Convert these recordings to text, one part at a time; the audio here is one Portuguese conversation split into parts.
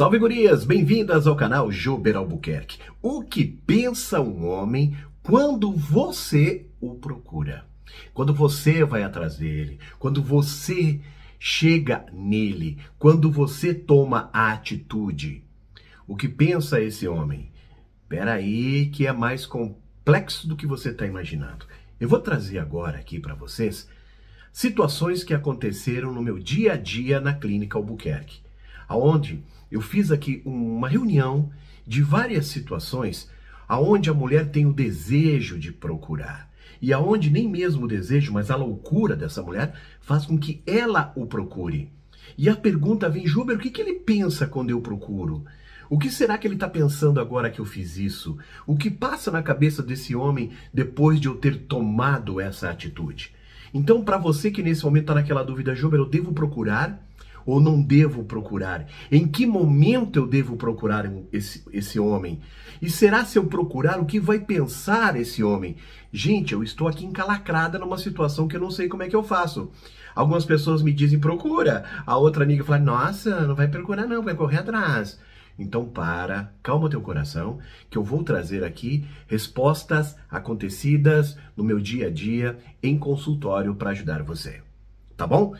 Salve gurias, bem-vindas ao canal Jober Albuquerque. O que pensa um homem quando você o procura? Quando você vai atrás dele, quando você chega nele, quando você toma a atitude. O que pensa esse homem? Peraí, que é mais complexo do que você está imaginando. Eu vou trazer agora aqui para vocês situações que aconteceram no meu dia a dia na clínica Albuquerque, aonde eu fiz aqui uma reunião de várias situações aonde a mulher tem o desejo de procurar e aonde nem mesmo o desejo, mas a loucura dessa mulher faz com que ela o procure. E a pergunta vem, Júber, o que, que ele pensa quando eu procuro? O que será que ele está pensando agora que eu fiz isso? O que passa na cabeça desse homem depois de eu ter tomado essa atitude? Então, para você que nesse momento está naquela dúvida, Júber, eu devo procurar? Ou não devo procurar? Em que momento eu devo procurar esse, esse homem? E será se eu procurar o que vai pensar esse homem? Gente, eu estou aqui encalacrada numa situação que eu não sei como é que eu faço. Algumas pessoas me dizem procura, a outra amiga fala, nossa, não vai procurar não, vai correr atrás. Então para, calma teu coração, que eu vou trazer aqui respostas acontecidas no meu dia a dia em consultório para ajudar você. Tá bom?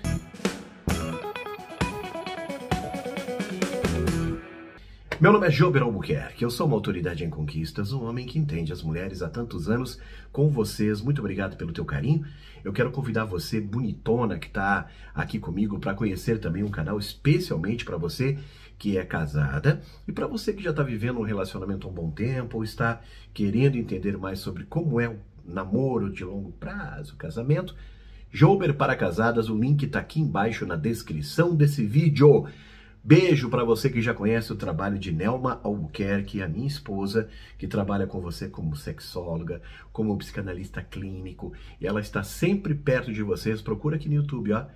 Meu nome é Jober Albuquerque, eu sou uma autoridade em conquistas, um homem que entende as mulheres há tantos anos com vocês. Muito obrigado pelo teu carinho. Eu quero convidar você, bonitona, que está aqui comigo, para conhecer também um canal especialmente para você que é casada e para você que já está vivendo um relacionamento há um bom tempo ou está querendo entender mais sobre como é o namoro de longo prazo, casamento. Jober para casadas, o link está aqui embaixo na descrição desse vídeo. Beijo para você que já conhece o trabalho de Nelma Albuquerque, a minha esposa, que trabalha com você como sexóloga, como psicanalista clínico, e ela está sempre perto de vocês. Procura aqui no YouTube, ó.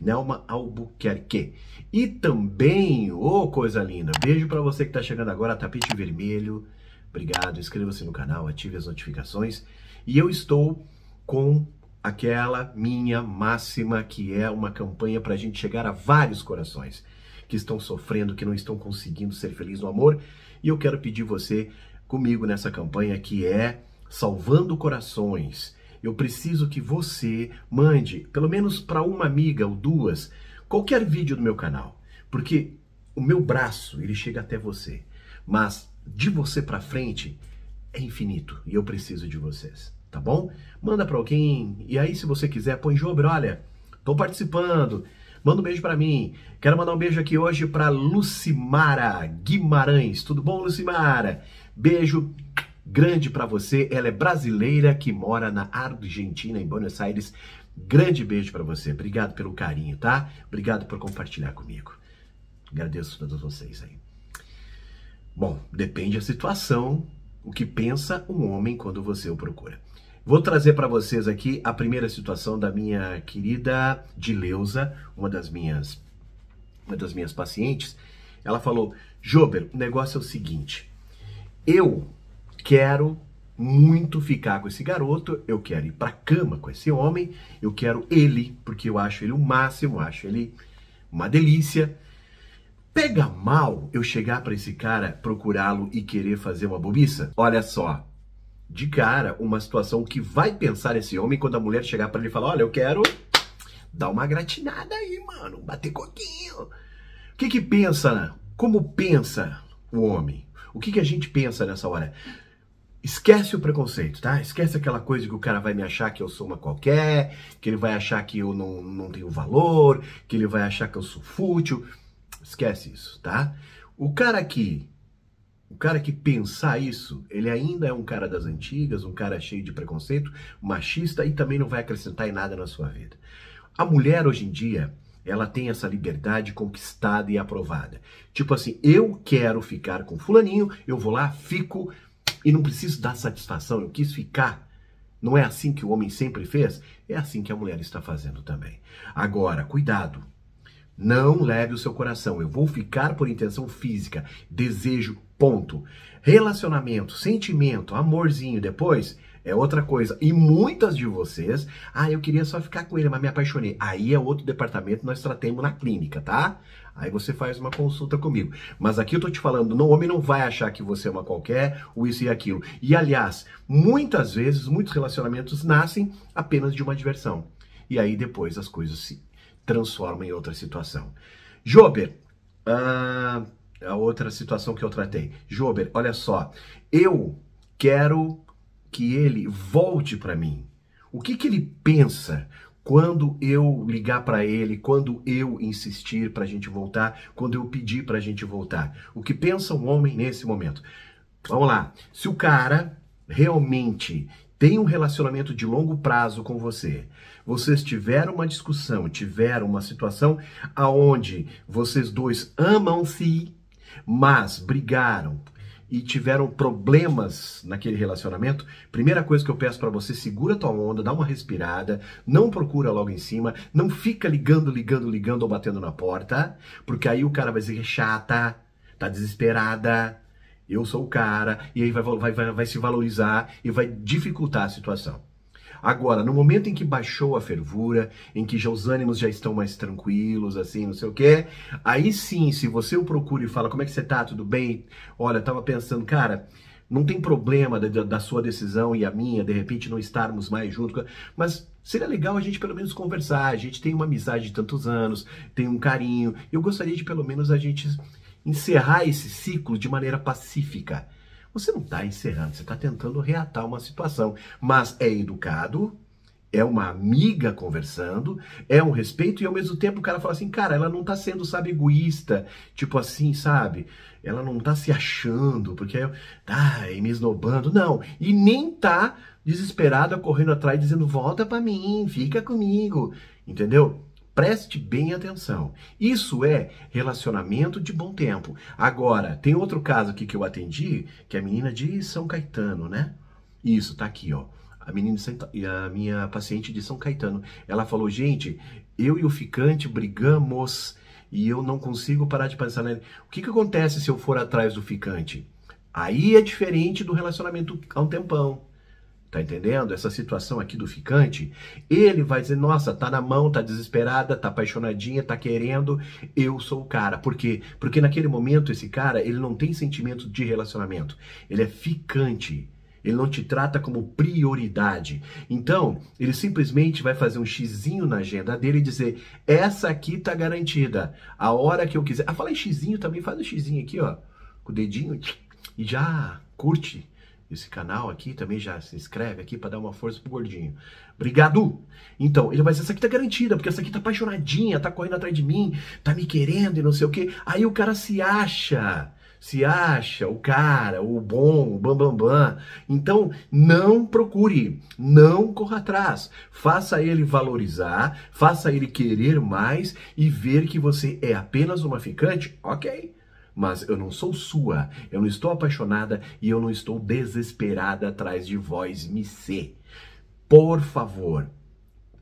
Nelma Albuquerque. E também, ô oh, coisa linda, beijo para você que está chegando agora, tapete vermelho. Obrigado, inscreva-se no canal, ative as notificações. E eu estou com aquela minha máxima que é uma campanha para a gente chegar a vários corações que estão sofrendo, que não estão conseguindo ser felizes no amor. E eu quero pedir você comigo nessa campanha que é Salvando Corações. Eu preciso que você mande, pelo menos para uma amiga ou duas, qualquer vídeo do meu canal, porque o meu braço, ele chega até você, mas de você para frente é infinito e eu preciso de vocês, tá bom? Manda para alguém e aí se você quiser põe Jobre, olha, tô participando, Manda um beijo para mim. Quero mandar um beijo aqui hoje para Lucimara Guimarães. Tudo bom, Lucimara? Beijo grande para você. Ela é brasileira que mora na Argentina, em Buenos Aires. Grande beijo para você. Obrigado pelo carinho, tá? Obrigado por compartilhar comigo. Agradeço a todos vocês aí. Bom, depende da situação, o que pensa um homem quando você o procura. Vou trazer para vocês aqui a primeira situação da minha querida Dileuza, uma das minhas uma das minhas pacientes. Ela falou: "Jober, o negócio é o seguinte. Eu quero muito ficar com esse garoto, eu quero ir para cama com esse homem, eu quero ele, porque eu acho ele o máximo, acho ele uma delícia. Pega mal eu chegar para esse cara, procurá-lo e querer fazer uma bobiça? Olha só, de cara uma situação que vai pensar esse homem quando a mulher chegar para ele e falar: Olha, eu quero dar uma gratinada aí, mano, bater coquinho. O que que pensa, como pensa o homem? O que que a gente pensa nessa hora? Esquece o preconceito, tá? Esquece aquela coisa que o cara vai me achar que eu sou uma qualquer, que ele vai achar que eu não, não tenho valor, que ele vai achar que eu sou fútil. Esquece isso, tá? O cara aqui o cara que pensar isso, ele ainda é um cara das antigas, um cara cheio de preconceito, machista e também não vai acrescentar em nada na sua vida. A mulher hoje em dia, ela tem essa liberdade conquistada e aprovada. Tipo assim, eu quero ficar com fulaninho, eu vou lá, fico e não preciso dar satisfação, eu quis ficar. Não é assim que o homem sempre fez? É assim que a mulher está fazendo também. Agora, cuidado. Não leve o seu coração. Eu vou ficar por intenção física, desejo, ponto. Relacionamento, sentimento, amorzinho depois É outra coisa. E muitas de vocês, ah, eu queria só ficar com ele, mas me apaixonei. Aí é outro departamento, nós tratamos na clínica, tá? Aí você faz uma consulta comigo. Mas aqui eu tô te falando, o homem não vai achar que você é uma qualquer, ou isso e aquilo. E aliás, muitas vezes, muitos relacionamentos nascem apenas de uma diversão. E aí depois as coisas se transformam em outra situação. Jober, uh, a outra situação que eu tratei. Jober, olha só, eu quero que ele volte para mim. O que, que ele pensa quando eu ligar para ele, quando eu insistir para a gente voltar, quando eu pedir para a gente voltar? O que pensa um homem nesse momento? Vamos lá. Se o cara realmente tem um relacionamento de longo prazo com você, vocês tiveram uma discussão, tiveram uma situação aonde vocês dois amam-se, mas brigaram e tiveram problemas naquele relacionamento, primeira coisa que eu peço para você, segura tua onda, dá uma respirada, não procura logo em cima, não fica ligando, ligando, ligando ou batendo na porta, porque aí o cara vai dizer que é chata, tá desesperada, eu sou o cara, e aí vai, vai, vai, vai se valorizar e vai dificultar a situação. Agora, no momento em que baixou a fervura, em que já os ânimos já estão mais tranquilos, assim, não sei o quê, aí sim, se você o procura e fala, como é que você tá, tudo bem? Olha, tava pensando, cara, não tem problema da, da, sua decisão e a minha, de repente, não estarmos mais juntos, mas seria legal a gente pelo menos conversar. A gente tem uma amizade de tantos anos, tem um carinho. Eu gostaria de pelo menos a gente encerrar esse ciclo de maneira pacífica. Você não está encerrando, você está tentando reatar uma situação, mas é educado, é uma amiga conversando, é um respeito e ao mesmo tempo o cara fala assim, cara, ela não está sendo, sabe, egoísta, tipo assim, sabe? Ela não está se achando, porque tá me esnobando, não. E nem tá desesperada correndo atrás dizendo, volta para mim, fica comigo, entendeu? Preste bem atenção. Isso é relacionamento de bom tempo. Agora, tem outro caso aqui que eu atendi, que é a menina de São Caetano, né? Isso, tá aqui, ó. A menina e a minha paciente de São Caetano. Ela falou: "Gente, eu e o ficante brigamos e eu não consigo parar de pensar nele. O que que acontece se eu for atrás do ficante?" Aí é diferente do relacionamento há um tempão. Tá entendendo? Essa situação aqui do ficante, ele vai dizer: "Nossa, tá na mão, tá desesperada, tá apaixonadinha, tá querendo, eu sou o cara". Por quê? Porque naquele momento esse cara, ele não tem sentimento de relacionamento. Ele é ficante. Ele não te trata como prioridade. Então, ele simplesmente vai fazer um xizinho na agenda dele e dizer: "Essa aqui tá garantida. A hora que eu quiser". Ah, fala em xizinho também, faz o xizinho aqui, ó, com o dedinho e já curte esse canal aqui, também já se inscreve aqui para dar uma força pro gordinho. Obrigado! Então, ele vai essa aqui tá garantida, porque essa aqui tá apaixonadinha, tá correndo atrás de mim, tá me querendo e não sei o quê. Aí o cara se acha, se acha o cara, o bom, o bambambam. Bam, bam. Então, não procure, não corra atrás. Faça ele valorizar, faça ele querer mais e ver que você é apenas uma ficante, ok mas eu não sou sua, eu não estou apaixonada e eu não estou desesperada atrás de vós, me ser. Por favor,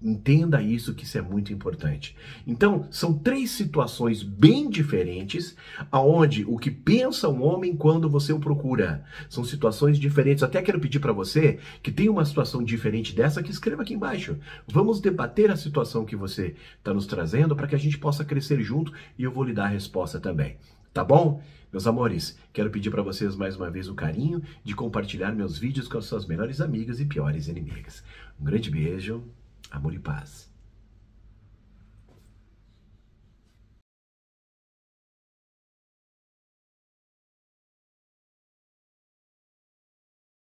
Entenda isso que isso é muito importante. Então, são três situações bem diferentes aonde o que pensa um homem quando você o procura. São situações diferentes. Até quero pedir para você que tem uma situação diferente dessa que escreva aqui embaixo. Vamos debater a situação que você está nos trazendo para que a gente possa crescer junto e eu vou lhe dar a resposta também. Tá bom? Meus amores, quero pedir para vocês mais uma vez o carinho de compartilhar meus vídeos com as suas melhores amigas e piores inimigas. Um grande beijo, amor e paz.